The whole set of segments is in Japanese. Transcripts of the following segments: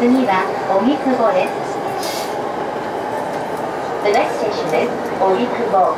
次は荻窪です The next station is 荻窪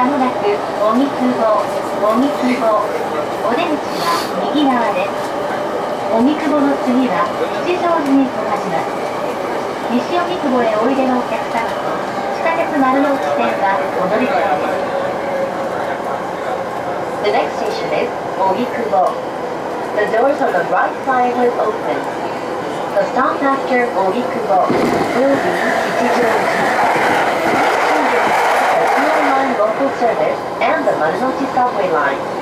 まもなく荻窪荻窪お出口は右側です荻窪の次は吉祥寺に飛ばします西荻窪へおいでのお客様と地下鉄丸の内線はお乗り換えです The next station is 荻窪 The doors on the right side will open The stop after 荻窪 will be 吉祥寺 local service and the Marunouchi subway line.